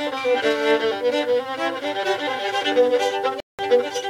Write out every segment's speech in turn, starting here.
Thank you.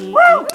Woo!